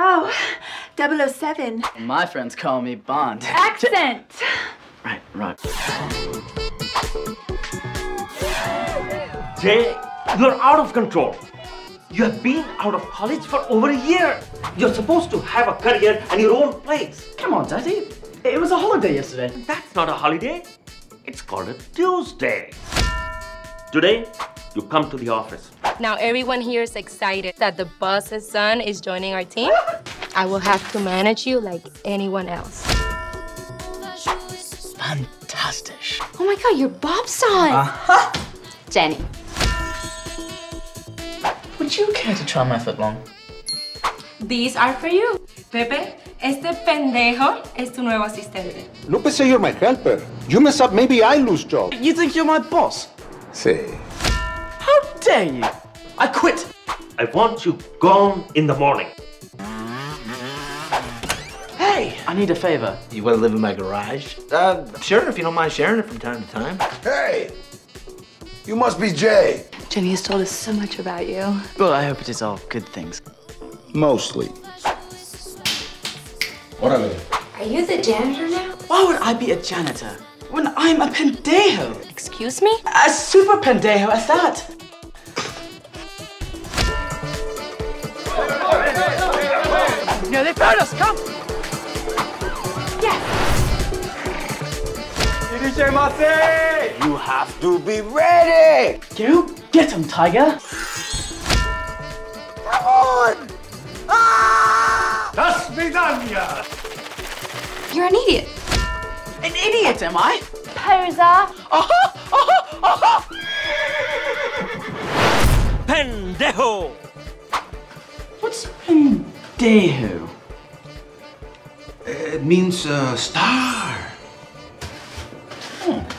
Oh, oh, 007. My friends call me Bond. Accent. Right, right. Jay, you're out of control. You have been out of college for over a year. You're supposed to have a career and your own place. Come on, Daddy. It was a holiday yesterday. That's not a holiday. It's called a Tuesday. Today, you come to the office. Now everyone here is excited that the boss's son is joining our team. I will have to manage you like anyone else. Fantastic. Oh my god, you're Bob's son! Uh-huh. Jenny. Would you care to try my footlong? These are for you. Pepe, este pendejo es tu nuevo asistente. Lupe say you're my helper. You mess up, maybe I lose job. You think you're my boss? Say. How dare you? I quit. I want you gone in the morning. Hey, I need a favor. You want to live in my garage? Uh, sure, if you don't mind sharing it from time to time. Hey! You must be Jay. Jenny has told us so much about you. Well, I hope it is all good things. Mostly. Órale. Are you the janitor now? Why would I be a janitor when I'm a pendejo? Excuse me? A super pendejo at that. No, they found us. Come. Yes! You have to be ready! Go get him, Tiger. Come on! Ah! Das Vidania! You're an idiot. An idiot, am I? Poser. Pendejo! What's pendejo? Dehu. Uh, it means uh, star. Hmm.